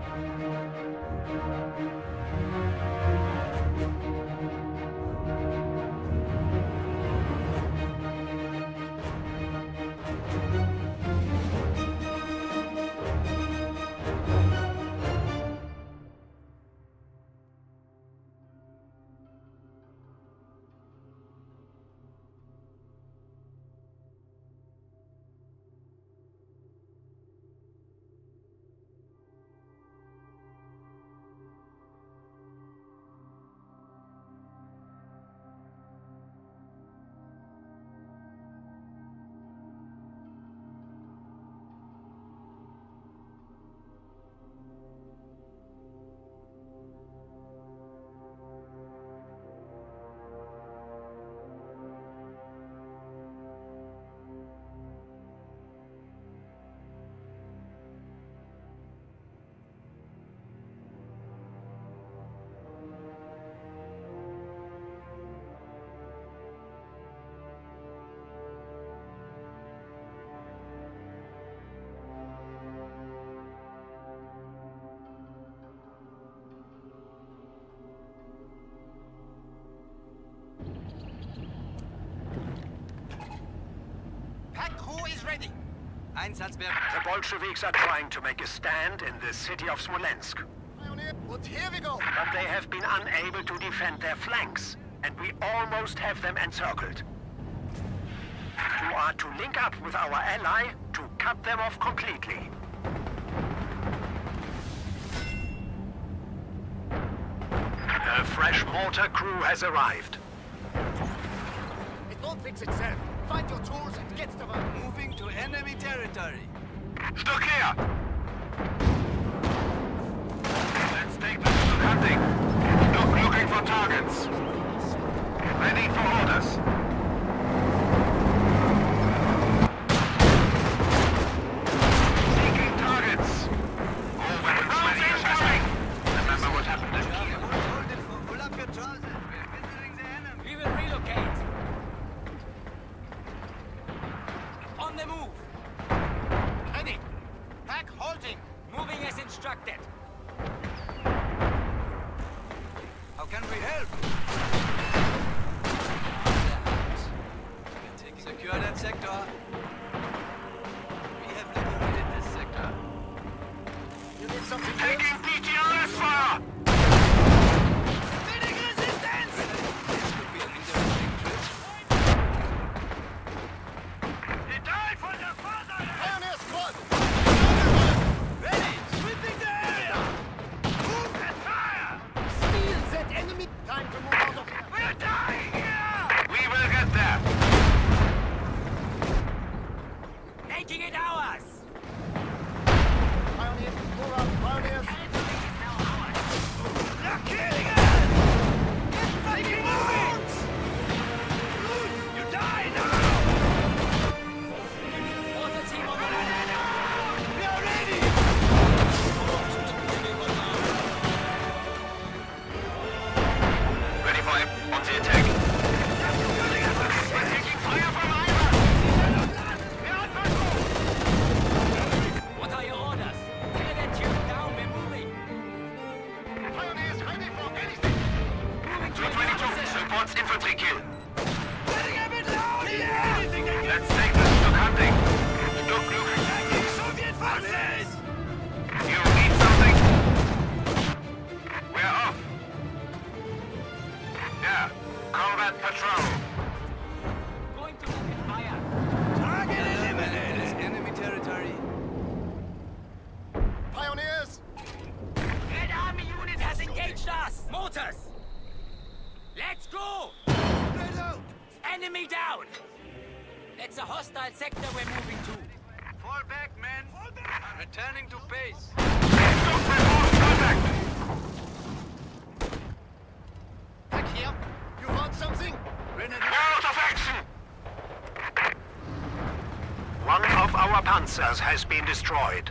Música Einsatzwerk. The Bolsheviks are trying to make a stand in the city of Smolensk. And here we go. But they have been unable to defend their flanks, and we almost have them encircled. You are to link up with our ally to cut them off completely. A fresh mortar crew has arrived. It won't fix itself. Find your tools and get to work. Moving to enemy territory. Stuck here! Let's take them to hunting. Look, looking for targets. Ready for orders. Down. That's a hostile sector we're moving to. Fall back, men! Fall back! Returning to base. Don't report contact. Back here. You want something? Grenadier! Out of action. One of our panzers has been destroyed.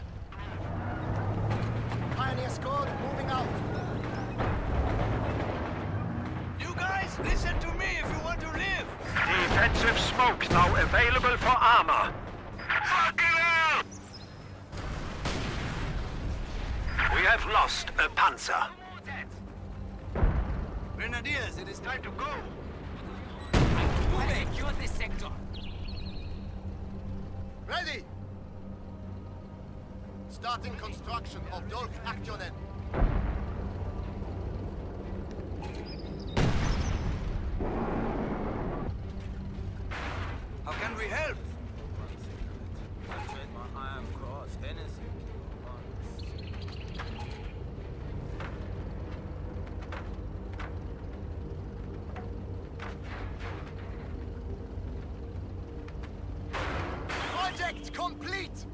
Defensive smoke now available for armor. Fucking hell! We have lost a panzer. Grenadiers, it is time to go! Move secure this sector. Ready. Starting construction of Dolk Aktionen.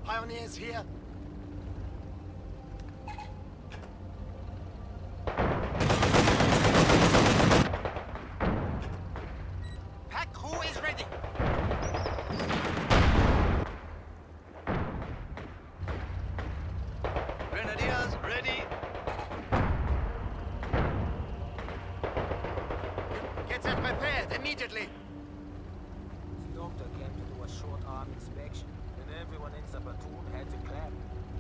Pioneers here. Pack crew is ready. Grenadiers, ready! Get that repaired immediately. The doctor came to do a short arm inspection, and everyone in the platoon had to clap.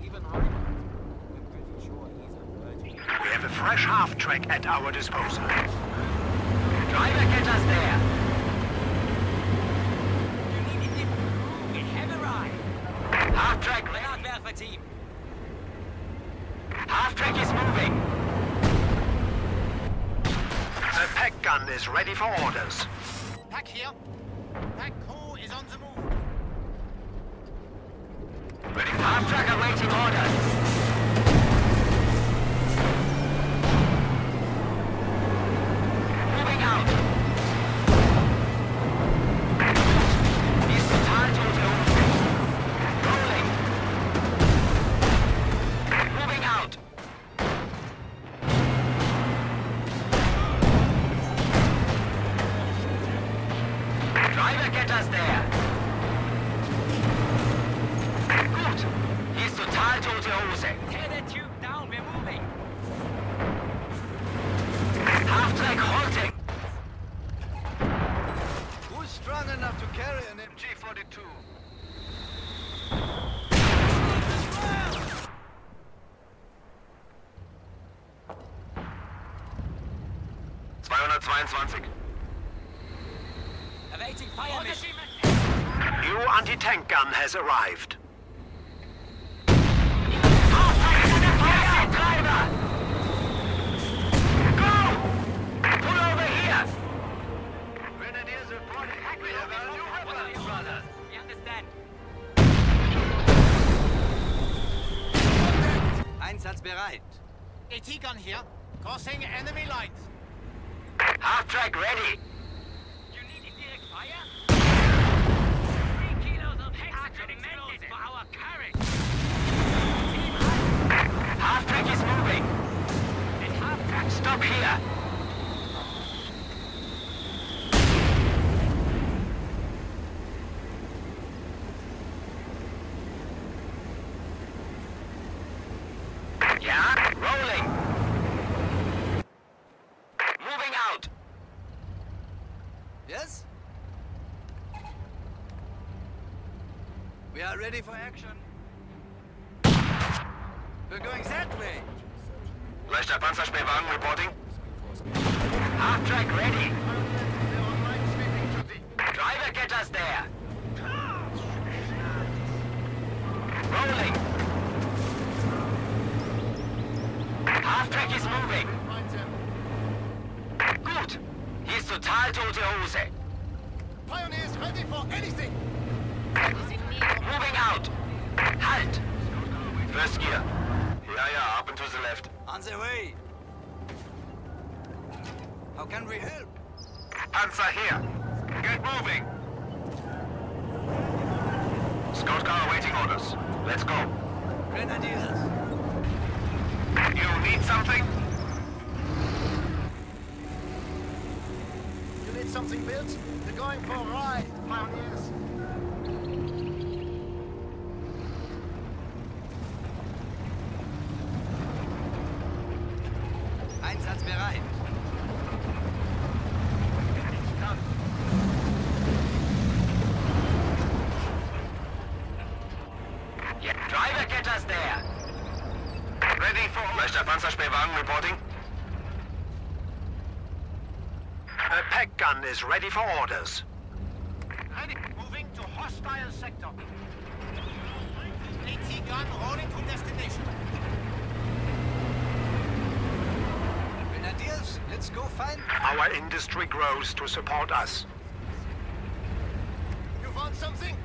Even Reinhardt. We're pretty sure he's a virgin. We have a fresh half-track at our disposal. Driver, get us there. You need it. We have arrived. Half Half-track ready. Granatwerfer-Team. Half-track is moving. The pack gun is ready for orders. Pack here. Pack crew is on the move. Ready for half-track awaiting orders. Brothers. We understand. Einsatzbereit. AT gun here. Crossing enemy lines. Half-track ready. You need indirect fire? Three kilos of Hexogen explosives for our carriage. Is moving. Stop here. Yeah, rolling. Moving out. Yes? We are ready for action. We're going that way. Leichter Panzerspähwagen reporting. Half-track ready. Driver, get us there. Rolling. Half-track is moving. Gut. Hier ist total tote Hose. Pioneers ready for anything. Moving out. Halt. First gear. Yeah, yeah, up and to the left. On the way. How can we help? Panzer here. Get moving. Scout car awaiting orders. Let's go. Grenadiers. You need something? You need something built? They're going for a ride, pioneers. Einsatzbereit. Yeah. Driver, get us there. Ready for... Leichter Panzerspähwagen reporting. A pack gun is ready for orders. Ready. Moving to hostile sector. AT gun rolling to destination. Grenadiers, let's go find... Our industry grows to support us. You found something?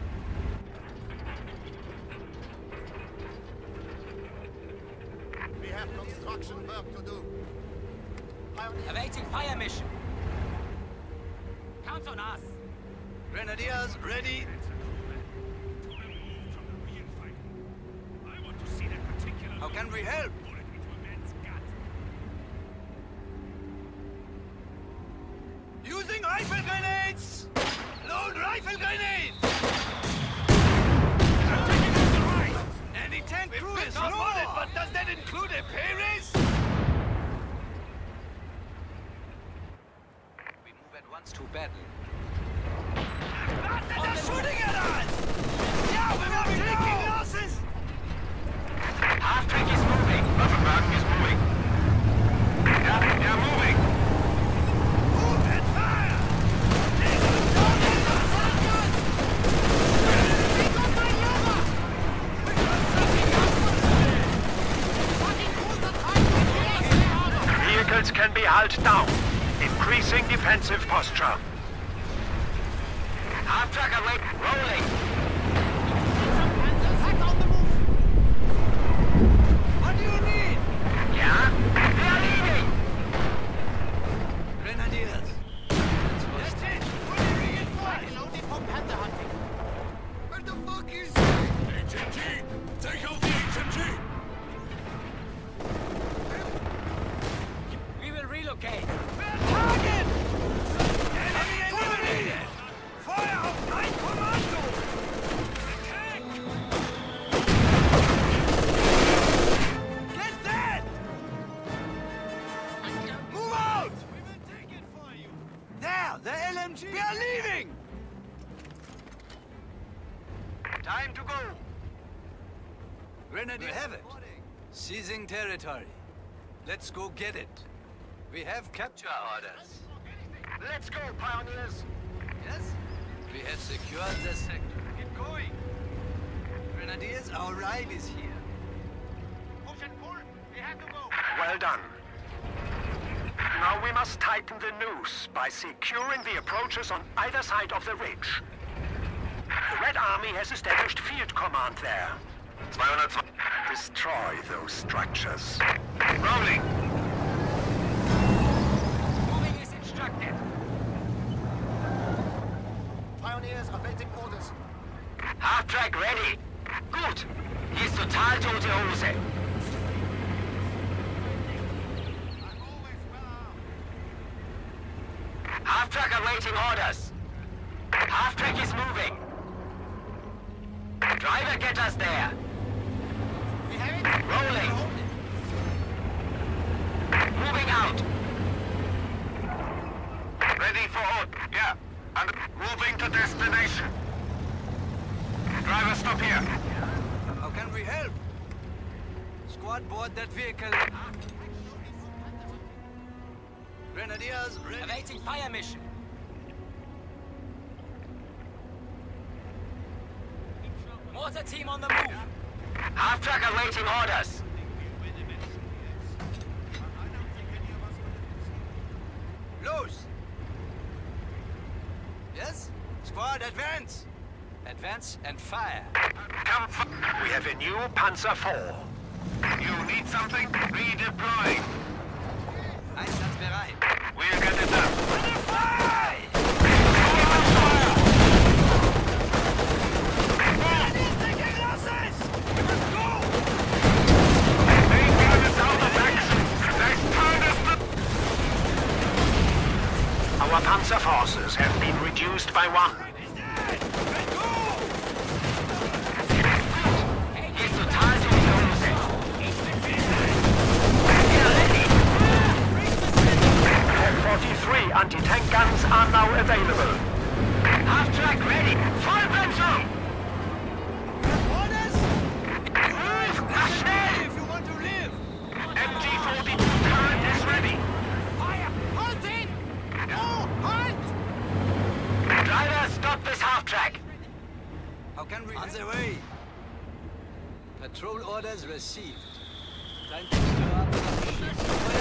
We have construction work to do. Pioneers. Awaiting fire mission. Count on us. Grenadiers, ready. How can we help? Using rifle grenades! Load rifle grenades! Any tank crew is loaded, but does that include a pay raise? We move at once to battle. They're shooting at us! Yeah, we are taking losses! Half-track is moving. can be held down. Increasing defensive posture. Territory. Let's go get it. We have capture orders. Let's go, pioneers. Yes? We have secured the sector. Get going. Grenadiers, our ride is here. Push and pull. We have to go. Well done. Now we must tighten the noose by securing the approaches on either side of the ridge. The Red Army has established field command there. 202. Destroy those structures. Rolling. Moving is instructed. Pioneers awaiting orders. Half track ready. Gut. Hier ist total tote Hose. Half track awaiting orders. Half track is moving. Driver, get us there. We have it. Rolling. Moving out. Ready for order. Yeah. And moving to destination. Driver, stop here. How can we help? Squad board that vehicle. Grenadiers, ready. Awaiting fire mission. Mortar team on the move. Half track awaiting orders. Los! Yes? Squad, advance! Advance and fire. Come f- We have a new Panzer IV. You need something? Redeploying. Einsatzbereit. We'll get it done. Grenadiers taking losses! Let's go! Main gun is out of action. Next turn is the... Our Panzer forces have been reduced by one. F-43 anti-tank guns are now available. Half track ready. Vollbremsung. On the way! Patrol orders received. Time to stir up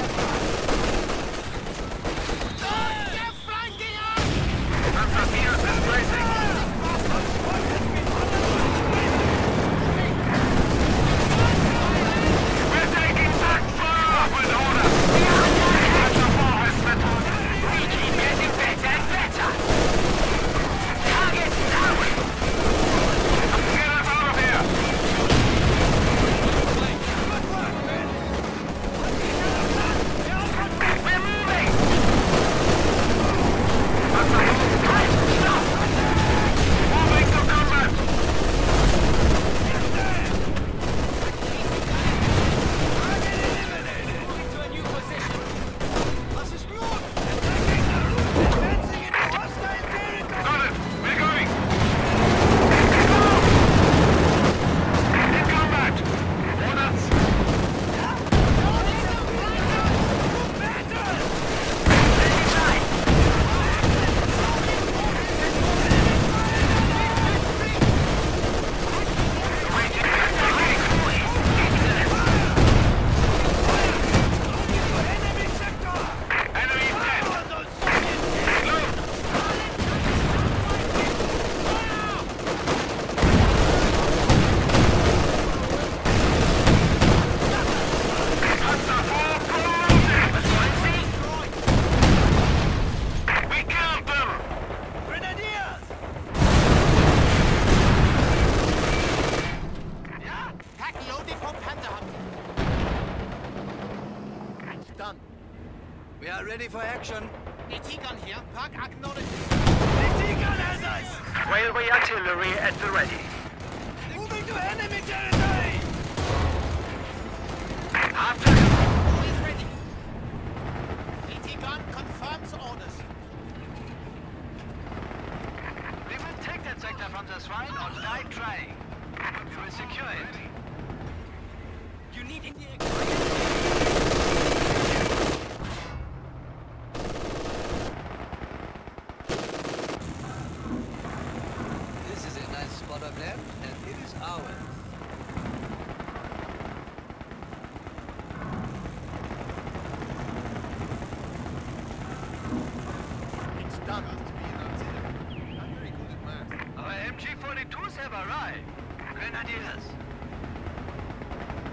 have arrived. Grenadiers.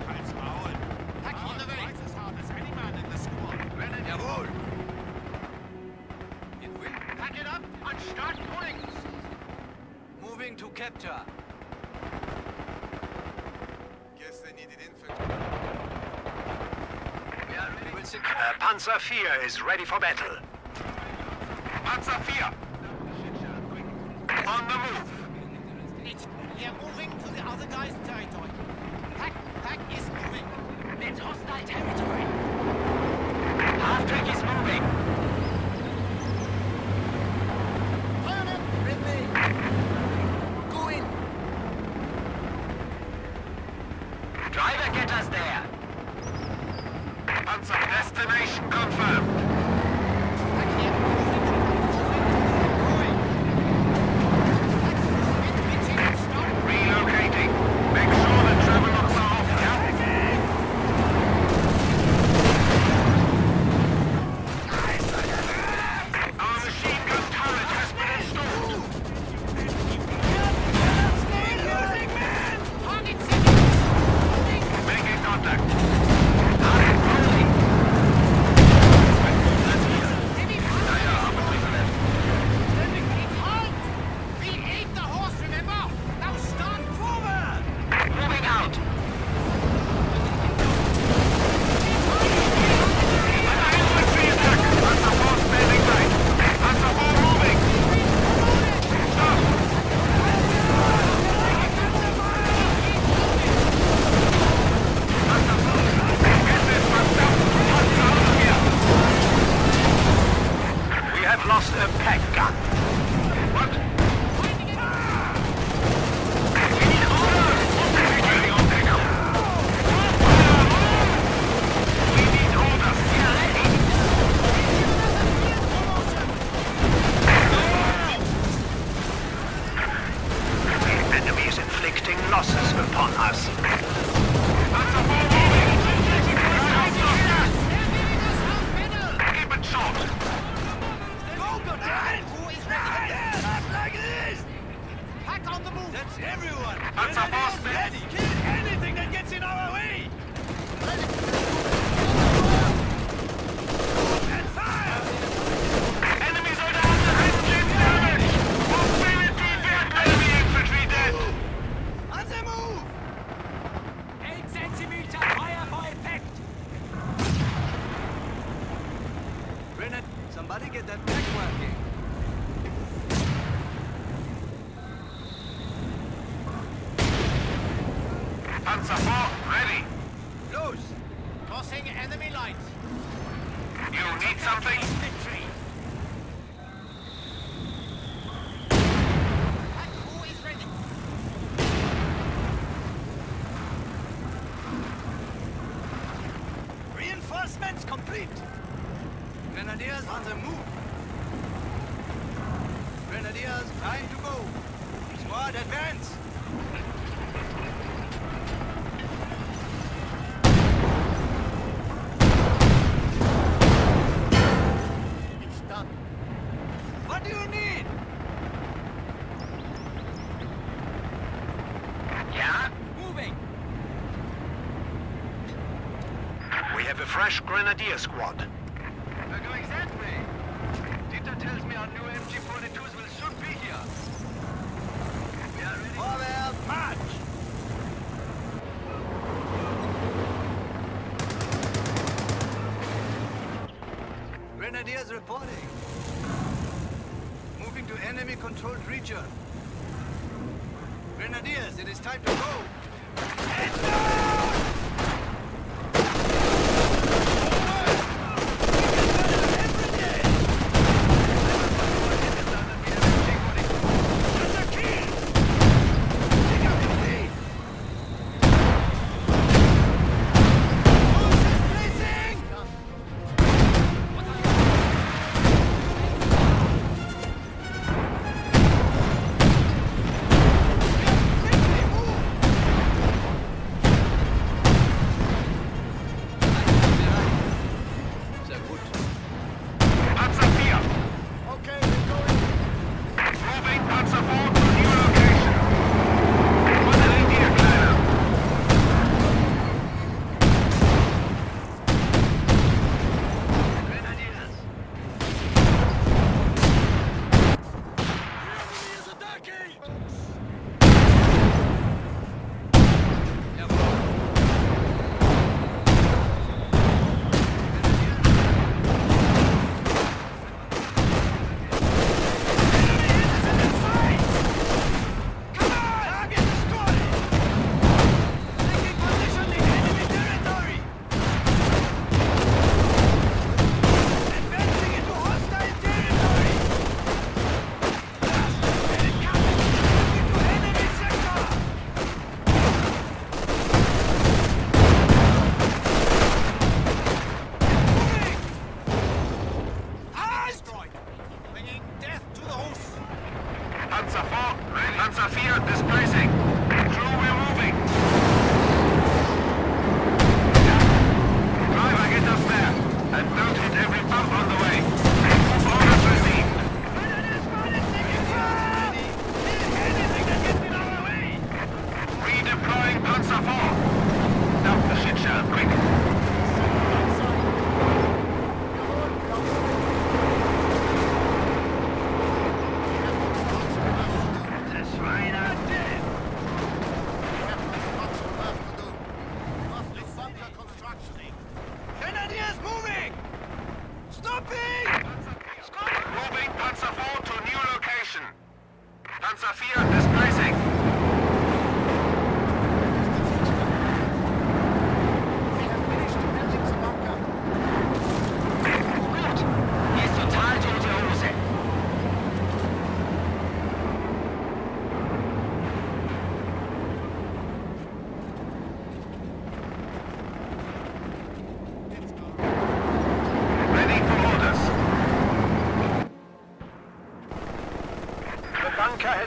Halt's Maul. Pack on the way. in the squad. Grenadiers. Jawohl. It will. Pack it up and start pulling. Moving to capture. Guess they needed infantry. Uh, Panzer IV is ready for battle. Right. Who is ready? Not like this! Pack on the move! That's everyone! That's a boss, man! Kill anything that gets in our way! fresh grenadier squad.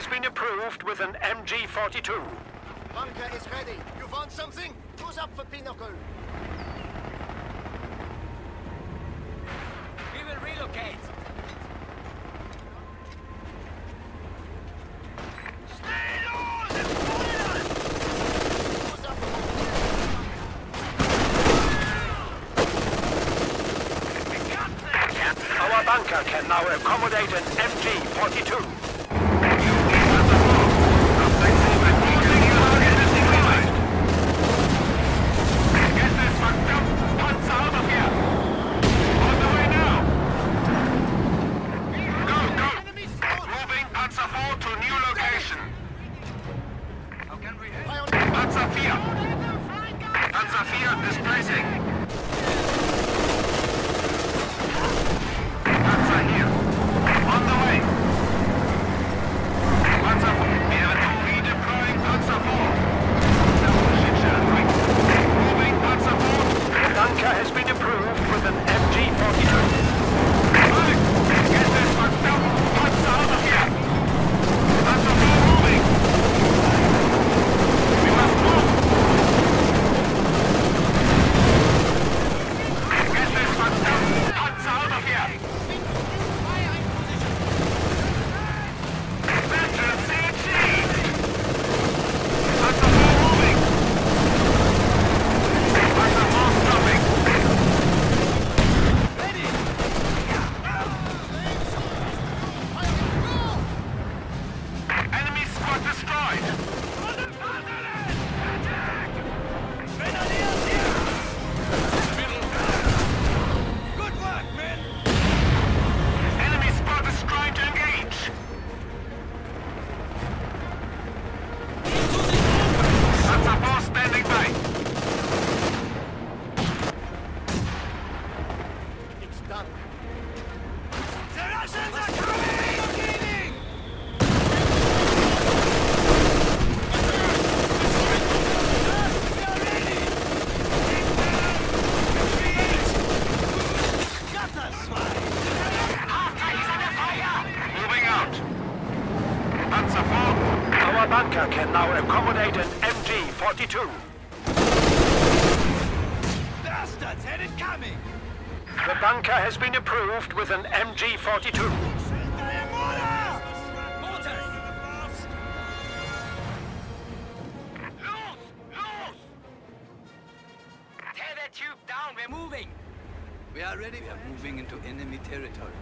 has been approved with an MG-42. Bunker is ready. You want something? Who's up for Pinochle? We will relocate. Our bunker can now accommodate an MG-42. 42. Bastards, head incoming! The bunker has been approved with an MG-42. We are ready. We are moving into enemy territory.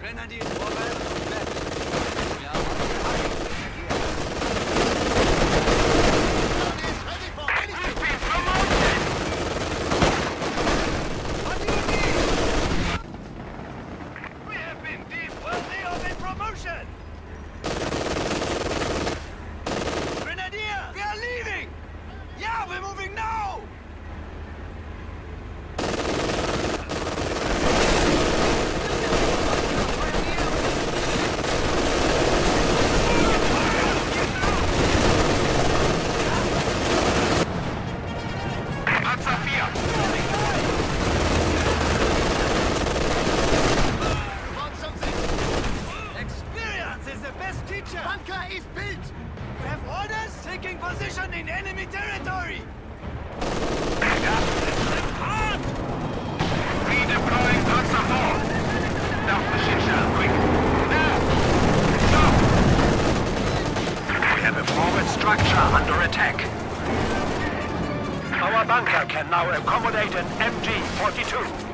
Grenadier mobile, back. Taking position in enemy territory! Machine quick! Now! Stop! We have a forward structure under attack. Our bunker can now accommodate an MG-42.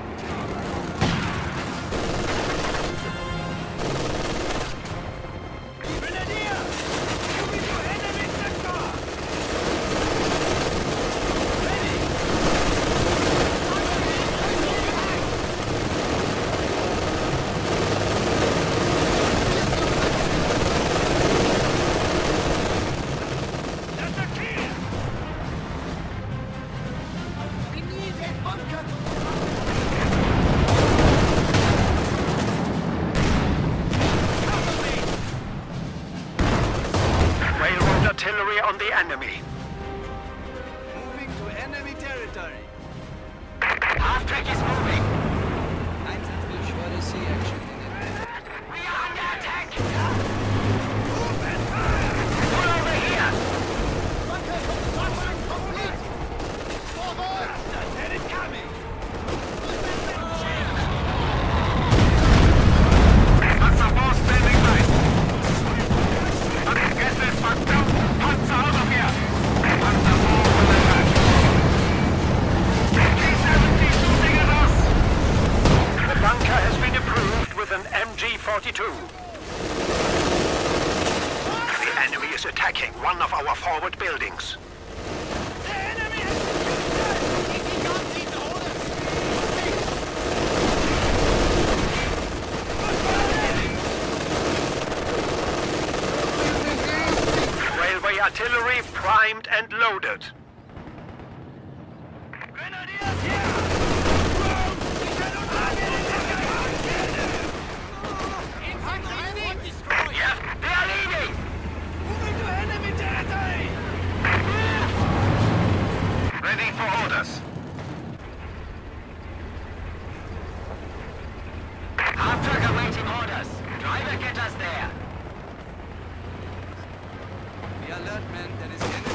judgment that is in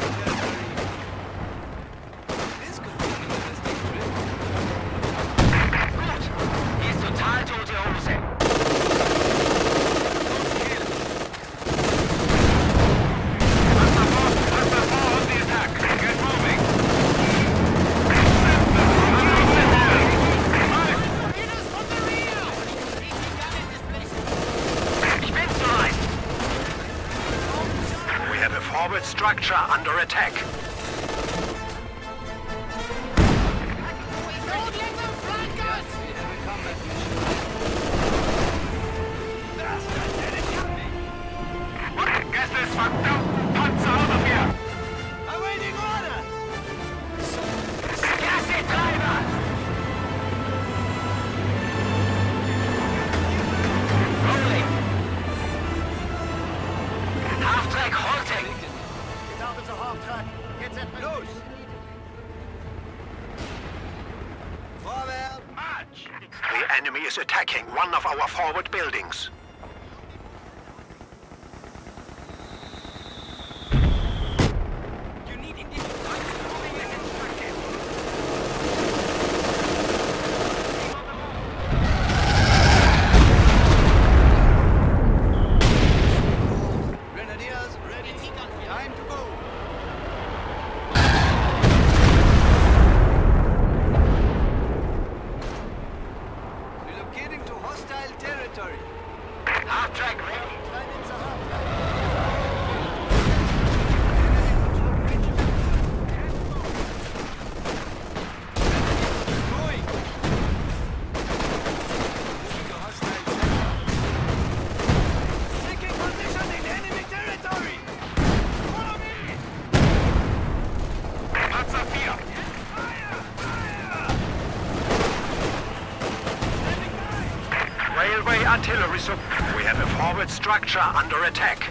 structure under attack.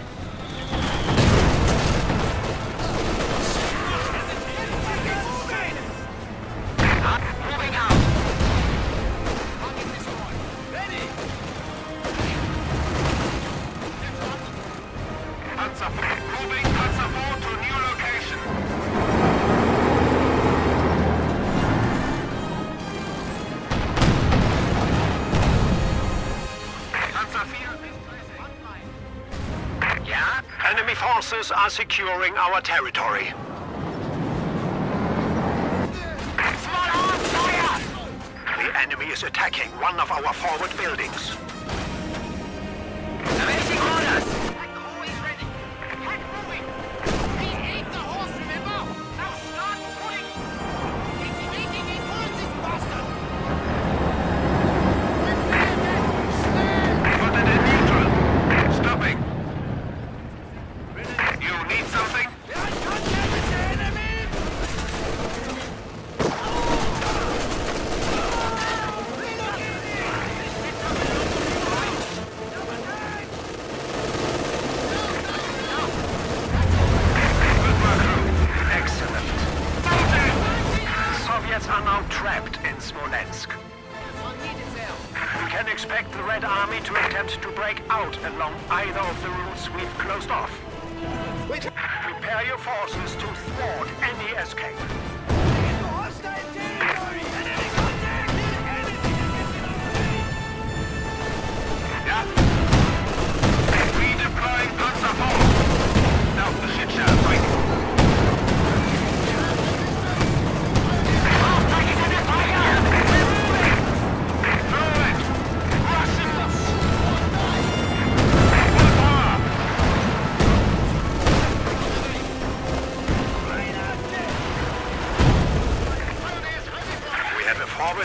Are securing our territory. The enemy is attacking one of our forward buildings. expect the Red Army to attempt to break out along either of the routes we've closed off. Wait. Prepare your forces to thwart any escape.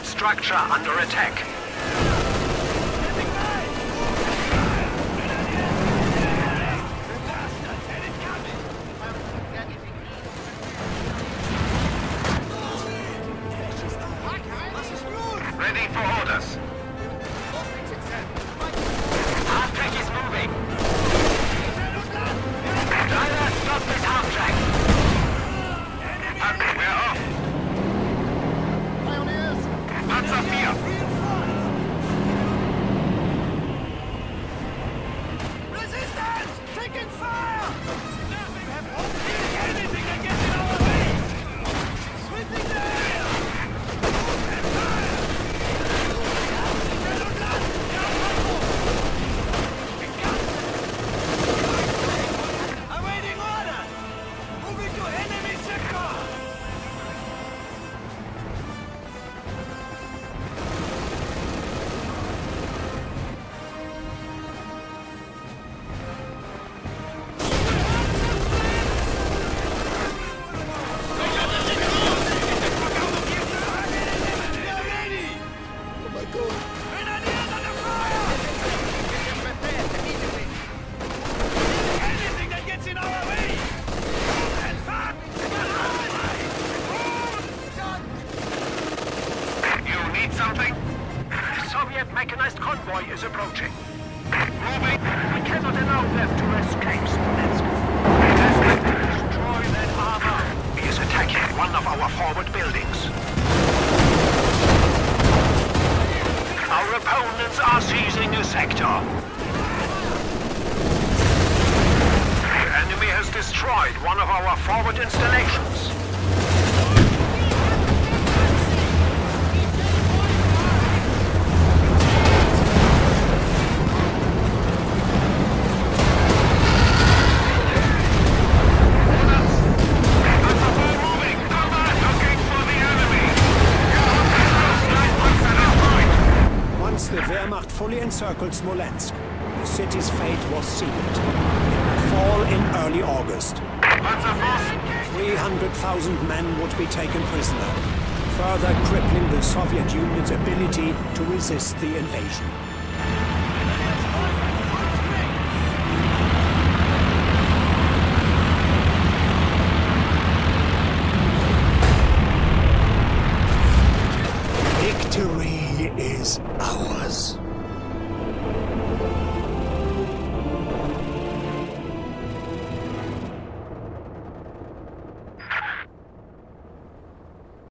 structure under attack. sector. The enemy has destroyed one of our forward installations. encircled Smolensk. The city's fate was sealed. It would fall in early August. 300,000 men would be taken prisoner, further crippling the Soviet Union's ability to resist the invasion.